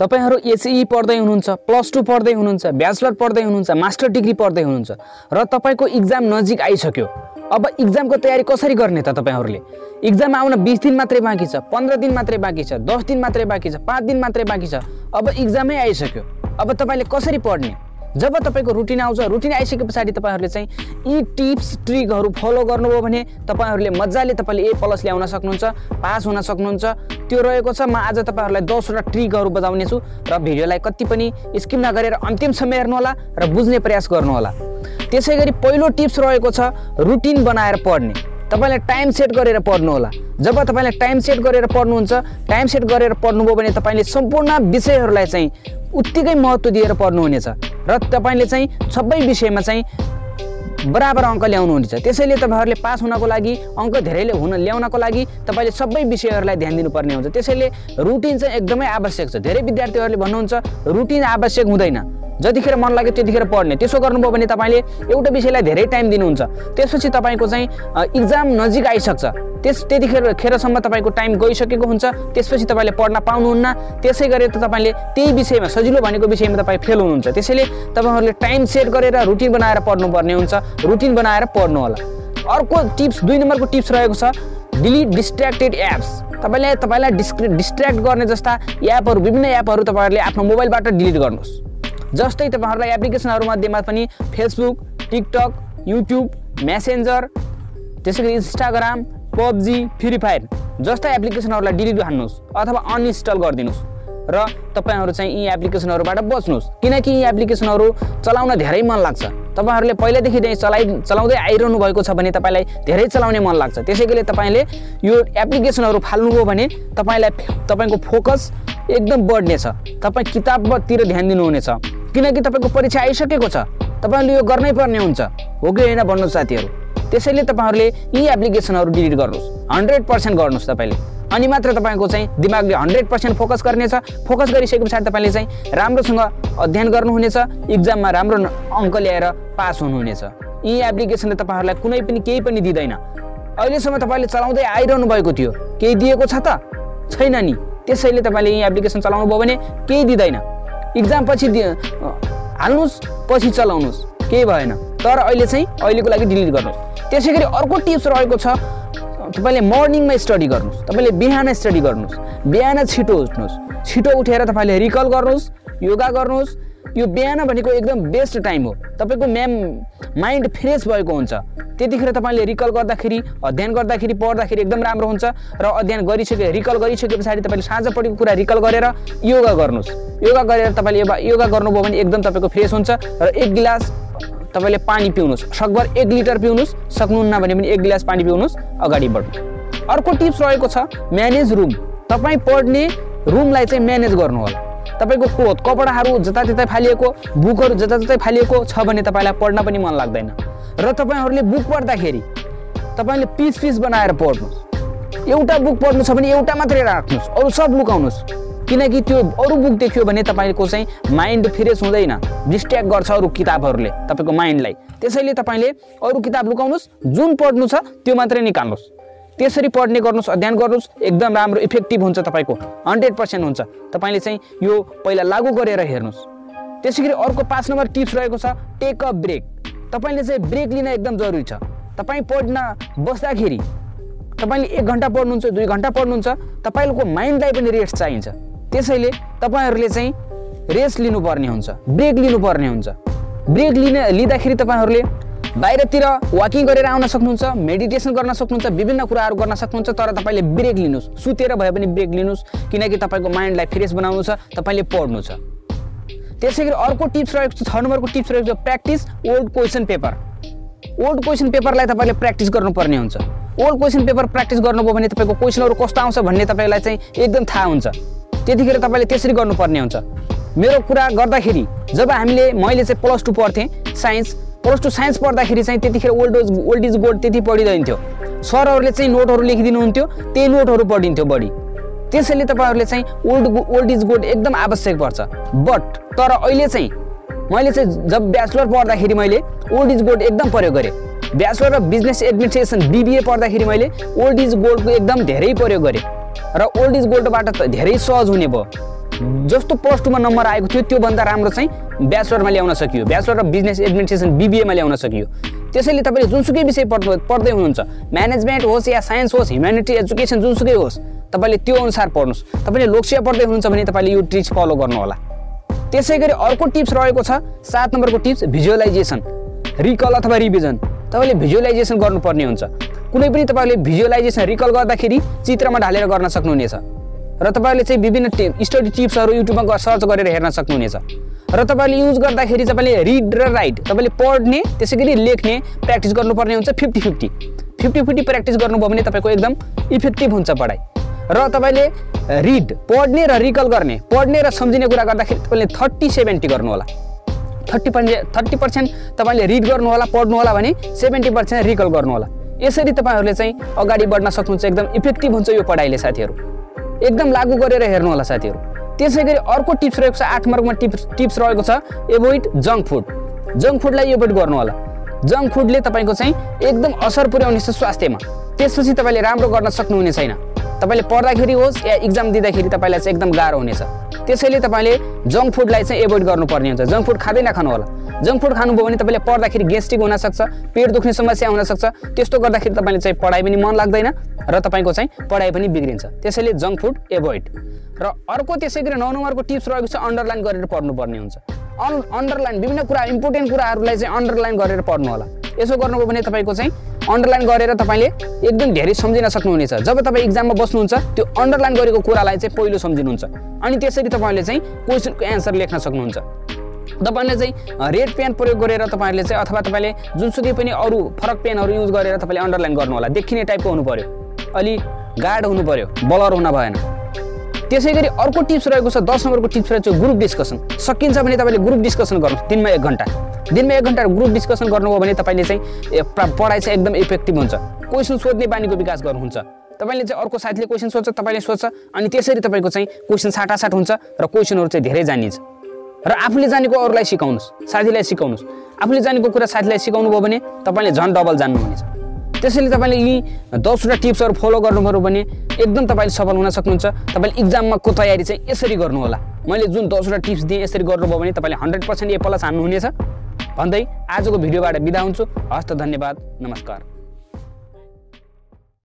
तपाईँहरू एसई पढ्दै हुनुहुन्छ प्लस टू पढ्दै हुनुहुन्छ ब्याचलर पढ्दै हुनुहुन्छ मास्टर डिग्री पढ्दै हुनुहुन्छ र तपाईँको इक्जाम नजिक आइसक्यो अब इक्जामको तयारी कसरी गर्ने त तपाईँहरूले? इक्जाम आउन बिस दिन मात्रै बाँकी छ पन्ध्र दिन मात्रै बाँकी छ दस दिन मात्रै बाँकी छ पाँच दिन मात्रै बाँकी छ अब इक्जामै आइसक्यो। अब तपाईँले कसरी पढ्ने? जब तपाईँको रुटिन आउँछ रुटिन आइसके पछाडि तपाईँहरूले चाहिँ यी टिप्स ट्रिकहरू फलो गर्नुभयो भने तपाईँहरूले मजाले तपाईँले ए प्लस ल्याउन सक्नुहुन्छ पास हुन सक्नुहुन्छ। त्यो रहेको छ। म आज तपाईँहरूलाई दसवटा ट्रिकहरू बजाउने छु र भिडियोलाई कति पनि स्किप नगरेर अन्तिमसम्म हेर्नुहोला र बुझ्ने प्रयास गर्नुहोला। त्यसै गरी पहिलो टिप्स रहेको छ रुटिन बनाएर पढ्ने। तपाईँले टाइम सेट गरेर पढ्नु होला जब तपाईँले टाइम सेट गरेर पढ्नुहुन्छ टाइम सेट गरेर पढ्नुभयो भने तपाईँले सम्पूर्ण विषयहरूलाई चाहिँ उत्तिकै महत्त्व दिएर पढ्नुहुनेछ र तपाईँले चाहिँ सबै विषयमा चाहिँ बराबर अङ्क ल्याउनुहुनेछ। त्यसैले तपाईँहरूले पास हुनको लागि अङ्क धेरैले हुन ल्याउनको लागि तपाईँले सबै विषयहरूलाई ध्यान दिनुपर्ने हुन्छ। त्यसैले रुटिन चाहिँ एकदमै आवश्यक छ। धेरै विद्यार्थीहरूले भन्नुहुन्छ रुटिन आवश्यक हुँदैन। जतिखेर मन लाग्यो त्यतिखेर पढ्ने। त्यसो गर्नुभयो भने तपाईँले एउटा विषयलाई धेरै टाइम दिनुहुन्छ। त्यसपछि तपाईँको चाहिँ इक्जाम नजिक आइसक्छ। त्यस त्यतिखेर खेरसम्म तपाईँको टाइम गइसकेको हुन्छ। त्यसपछि तपाईँले पढ्न पाउनुहुन्न। त्यसै गरेर त तपाईँले त्यही विषयमा सजिलो भनेको विषयमा तपाईँ फेल हुनुहुन्छ। त्यसैले तपाईँहरूले टाइम सेट गरेर रुटिन बनाएर पढ्नुपर्ने हुन्छ। रुटिन बनाएर पढ्नु होला अर्को टिप्स दुई नम्बरको टिप्स रहेको छ डिलिट डिस्ट्र्याक्टेड एप्स। तपाईँले तपाईँलाई डिस्क्रि डिस्ट्र्याक्ट गर्ने जस्ता एपहरू विभिन्न एपहरू तपाईँहरूले आफ्नो मोबाइलबाट डिलिट गर्नुहोस्। जस्तै तपाईँहरूलाई एप्लिकेसनहरू मध्येमा पनि फेसबुक टिकटक युट्युब मेसेन्जर त्यसै गरी इन्स्टाग्राम पबजी फ्री फायर जस्ता एप्लिकेसनहरूलाई डिलिट हान्नुहोस् अथवा अनइन्स्टल गरिदिनुहोस् र तपाईँहरू चाहिँ यी एप्लिकेसनहरूबाट बच्नुहोस्। किनकि यी एप्लिकेसनहरू चलाउन धेरै मन लाग्छ। तपाईँहरूले पहिल्यैदेखि नै चलाइ चलाउँदै आइरहनु भएको छ भने तपाईँलाई धेरै चलाउने मन लाग्छ। त्यसै गरी तपाईँले यो एप्लिकेसनहरू फाल्नुभयो भने तपाईँलाई तपाईँको फोकस एकदम बढ्नेछ। तपाईँ किताबतिर ध्यान दिनुहुनेछ। किनकि तपाईँको परीक्षा आइसकेको छ। तपाईँले यो गर्नै पर्ने हुन्छ। हो कि होइन भन्नुहोस् साथीहरू? त्यसैले तपाईँहरूले यी एप्लिकेसनहरू डिलिट गर्नुहोस्। हन्ड्रेड पर्सेन्ट गर्नुहोस् तपाईँले। अनि मात्र तपाईँको चाहिँ दिमागले हन्ड्रेड पर्सेन्ट फोकस गर्नेछ। फोकस गरिसके पछाडि तपाईँले चाहिँ राम्रोसँग अध्ययन गर्नुहुनेछ। इक्जाममा राम्रो अङ्क ल्याएर पास हुनुहुनेछ। यी एप्लिकेसनले तपाईँहरूलाई कुनै पनि केही पनि दिँदैन। अहिलेसम्म तपाईँले चलाउँदै आइरहनु भएको थियो। केही दिएको छ त? छैन नि। त्यसैले तपाईँले यी एप्लिकेसन चलाउनु भयो भने केही दिँदैन। इक्जाम पछि हाल्नुहोस् पछि चलाउनुहोस्। केही भएन। तर अहिले चाहिँ अहिलेको लागि डिलिट गर्नुहोस् त्यसै गरी अर्को टिप्स रहेको छ तपाईँले मर्निङमा स्टडी गर्नुहोस् तपाईँले बिहान स्टडी गर्नुहोस् बिहान छिटो उठ्नुहोस् छिटो उठेर तपाईँले रिकल गर्नुहोस् योगा गर्नुहोस् यो बिहान भनेको एकदम बेस्ट टाइम हो। तपाईँको म्याम माइन्ड फ्रेस भएको हुन्छ। त्यतिखेर तपाईँले रिकल गर्दाखेरि अध्ययन गर्दाखेरि पढ्दाखेरि एकदम राम्रो हुन्छ र अध्ययन गरिसके रिकल गरिसके पछाडि तपाईँले साँझ पढेको कुरा रिकल गरेर योगा गर्नुहोस्। योगा गरेर तपाईँले योगा गर्नुभयो भने एकदम तपाईँको फ्रेस हुन्छ र एक गिलास तपाईँले पानी पिउनुहोस्। सकभर एक लिटर पिउनुहोस् सक्नुहुन्न भने पनि एक गिलास पानी पिउनुहोस् अगाडि बढ्नु। अर्को टिप्स रहेको छ म्यानेज रुम। तपाईँ पढ्ने रुमलाई चाहिँ म्यानेज गर्नु होला तपाईँको क्लोथ कपडाहरू जताततै फालिएको बुकहरू जताततै फालिएको छ भने तपाईँलाई पढ्न पनि मन लाग्दैन। र तपाईँहरूले बुक पढ्दाखेरि तपाईँले पिस पिस बनाएर पढ्नुहोस्। एउटा बुक पढ्नु छ भने एउटा मात्रै राख्नुहोस्। अरू सब लुकाउनुहोस्। किनकि त्यो अरू बुक देख्यो भने तपाईँको चाहिँ माइन्ड फ्रेस हुँदैन। डिस्ट्र्याक्ट गर्छ अरू किताबहरूले तपाईँको माइन्डलाई त्यसैले तपाईँले अरू किताब लुकाउनुहोस् जुन पढ्नु छ त्यो मात्रै निकाल्नुहोस्। त्यसरी पढ्ने गर्नुहोस् अध्ययन गर्नुहोस् एकदम राम्रो इफेक्टिभ हुन्छ तपाईँको। हन्ड्रेड पर्सेन्ट हुन्छ। तपाईँले चाहिँ यो पहिला लागू गरेर हेर्नुहोस्। त्यसै गरी अर्को पाँच नम्बर टिप्स रहेको छ टेक अ ब्रेक तपाईँले चाहिँ ब्रेक लिन एकदम जरुरी छ। तपाईँ पढ्न बस्दाखेरि तपाईँले एक घन्टा पढ्नुहुन्छ दुई घन्टा पढ्नुहुन्छ तपाईँको माइन्डलाई पनि रेस्ट चाहिन्छ। त्यसैले तपाईँहरूले चाहिँ रेस्ट लिनुपर्ने हुन्छ ब्रेक लिनुपर्ने हुन्छ। ब्रेक लिन लिँदाखेरि तपाईँहरूले बाहिरतिर वाकिङ गरेर आउन सक्नुहुन्छ मेडिटेसन गर्न सक्नुहुन्छ विभिन्न कुराहरू गर्न सक्नुहुन्छ तर तपाईँले ब्रेक लिनुहोस्। सुतेर भए पनि ब्रेक लिनुहोस् किनकि तपाईँको माइन्डलाई फ्रेस बनाउनु छ तपाईँले पढ्नु छ। त्यसै गरी अर्को टिप्स रहेको छ छ नम्बरको टिप्स रहेको छ practice old question paper. Old question पेपरलाई तपाईँले प्र्याक्टिस गर्नुपर्ने हुन्छ। ओल्ड क्वेसन पेपर प्र्याक्टिस गर्नुभयो भने तपाईँको क्वेसनहरू कस्तो आउँछ भन्ने तपाईँलाई चाहिँ एकदम थाहा हुन्छ। त्यतिखेर तपाईँले त्यसरी गर्नुपर्ने हुन्छ। मेरो कुरा गर्दाखेरि जब हामीले मैले चाहिँ प्लस टू पढ्थेँ साइन्स प्लस टू साइन्स पढ्दाखेरि चाहिँ त्यतिखेर old is old is gold त्यति पढिँदैन्थ्यो। सरहरूले चाहिँ नोटहरू लेखिदिनुहुन्थ्यो त्यही नोटहरू पढिन्थ्यो बढी। त्यसैले तपाईँहरूले चाहिँ ओल्ड ओल्ड इज गोल्ड एकदम आवश्यक पर्छ। बट तर अहिले चाहिँ मैले चाहिँ जब ब्याचलर पढ्दाखेरि मैले ओल्ड इज गोल्ड एकदम प्रयोग गरेँ। Bachelor of business administration BBA पढ्दाखेरि मैले ओल्ड इज गोल्डको एकदम धेरै प्रयोग गरेँ। र ओल्ड इज गोल्डबाट त धेरै सहज हुने भयो। जस्तो प्लस टूमा नम्बर आएको थियो त्योभन्दा राम्रो चाहिँ ब्याचलरमा ल्याउन सकियो। ब्याचलर अफ बिजनेस एडमिनिस्ट्रेसन बिबिएमा ल्याउन सकियो। त्यसैले तपाईँले जुनसुकै विषय पढ्नु पढ्दै हुनुहुन्छ म्यानेजमेन्ट होस् या साइन्स होस् ह्युमेनिटी एजुकेसन जुनसुकै होस् तपाईँले त्यो अनुसार पढ्नुहोस्। तपाईँले लोकसेवा पढ्दै हुनुहुन्छ भने तपाईँले यो ट्रिक्स फलो गर्नु होला त्यसै गरी अर्को टिप्स रहेको छ सात नम्बरको टिप्स भिजुअलाइजेसन रिकल अथवा रिभिजन तपाईँले भिजुअलाइजेसन गर्नुपर्ने हुन्छ। कुनै पनि तपाईँले भिजुअलाइजेसन रिकल गर्दाखेरि चित्रमा ढालेर गर्न सक्नुहुनेछ। र तपाईँले चाहिँ विभिन्न टिप स्टडी टिप्सहरू युट्युबमा सर्च गरेर हेर्न सक्नुहुनेछ। र तपाईँले युज गर्दाखेरि तपाईँले रिड र राइट तपाईँले पढ्ने त्यसै गरी लेख्ने प्र्याक्टिस गर्नुपर्ने हुन्छ fifty fifty fifty fifty practice गर्नुभयो भने तपाईँको एकदम इफेक्टिभ हुन्छ पढाइ। र तपाईँले रिड पढ्ने र रिकल गर्ने पढ्ने र सम्झिने कुरा गर्दाखेरि तपाईँले थर्टी सेभेन्टी गर्नु होला थर्टी पर्सेन्ट थर्टी पर्सेन्ट तपाईँले रिड गर्नु होला पढ्नु होला भने सेभेन्टी पर्सेन्ट रिकल गर्नु होला यसरी तपाईँहरूले चाहिँ अगाडि बढ्न सक्नुहुन्छ एकदम इफेक्टिभ हुन्छ यो पढाइले साथीहरू। एकदम लागू गरेर हेर्नु होला साथीहरू। त्यसै गरी अर्को टिप्स रहेको छ आठ नम्बरमा टिप्स टिप्स रहेको छ एभोइड जङ्क फुड जङ्क फुडलाई एभोइड गर्नु होला। जङ्क फुडले तपाईँको चाहिँ एकदम असर पुर्याउनेछ स्वास्थ्यमा। त्यसपछि तपाईँले राम्रो गर्न सक्नुहुने छैन। तपाईँले पढ्दाखेरि होस् या इक्जाम दिँदाखेरि तपाईँलाई चाहिँ एकदम गाह्रो हुनेछ। त्यसैले तपाईँले जङ्क फुडलाई चाहिँ एभोइड गर्नुपर्ने हुन्छ। जङ्क फुड खाँदै नखानु होला। जङ्क फुड खानुभयो भने तपाईँले पढ्दाखेरि गेस्ट्रिक हुनसक्छ पेट दुख्ने समस्या हुनसक्छ। त्यस्तो गर्दाखेरि तपाईँले चाहिँ पढाइ पनि मन लाग्दैन र तपाईँको चाहिँ पढाइ पनि बिग्रिन्छ। त्यसैले जङ्क फुड एभोइड र अर्को त्यसै गरी नौ नम्बरको टिप्स रहेको छ अन्डरलाइन गरेर पढ्नुपर्ने हुन्छ। अन अन्डरलाइन विभिन्न कुरा इम्पोर्टेन्ट कुराहरूलाई चाहिँ अन्डरलाइन गरेर पढ्नु होला। यसो गर्नुभयो भने तपाईँको चाहिँ अन्डरलाइन गरेर तपाईँले एकदम धेरै सम्झिन सक्नुहुनेछ। जब तपाईँ इक्जाममा बस्नुहुन्छ त्यो अन्डरलाइन गरेको कुरालाई चाहिँ पहिलो सम्झिनुहुन्छ। अनि त्यसरी तपाईँले चाहिँ क्वेसनको एन्सर लेख्न सक्नुहुन्छ। तपाईँले चाहिँ रेड पेन प्रयोग गरेर तपाईँहरूले चाहिँ अथवा तपाईँले जुनसुकै पनि अरू फरक पेनहरू युज गरेर तपाईँले अन्डरलाइन गर्नु होला देखिने टाइपको हुनु पऱ्यो अलि गाढ हुनु पऱ्यो बलर हुन भएन। त्यसै गरी अर्को टिप्स रहेको छ दस नम्बरको टिप्स रहेको छ ग्रुप डिस्कसन सकिन्छ भने तपाईँले ग्रुप डिस्कसन गर्नुहोस् दिनमा एक घन्टा। दिनमा एक घन्टा ग्रुप डिस्कसन गर्नुभयो भने तपाईँले चाहिँ पढाइ चाहिँ एकदम इफेक्टिभ हुन्छ। क्वेसन सोध्ने बानीको विकास गर्नुहुन्छ। तपाईँले चाहिँ अर्को साथीले क्वेसन सोध्छ तपाईँले सोध्छ अनि त्यसरी तपाईँको चाहिँ क्वेसन साटासाट हुन्छ र क्वेसनहरू चाहिँ धेरै जानिन्छ। र आफूले जानेको अरूलाई सिकाउनुहोस् साथीलाई सिकाउनुहोस्। आफूले जानेको कुरा साथीलाई सिकाउनु भयो भने तपाईँले झन् डबल जान्नुहुनेछ। त्यसैले तपाईँले यी दसवटा टिप्सहरू फलो गर्नुभयो भने एकदम तपाईँले सफल हुन सक्नुहुन्छ। तपाईँले इक्जामको तयारी चाहिँ यसरी गर्नुहोला। मैले जुन दसवटा टिप्स दिएँ यसरी गर्नुभयो भने तपाईँले हन्ड्रेड पर्सेन्ट ए प्लस हान्नुहुनेछ। भन्दै आजको भिडियोबाट बिदा हुन्छु। हस्त धन्यवाद। नमस्कार।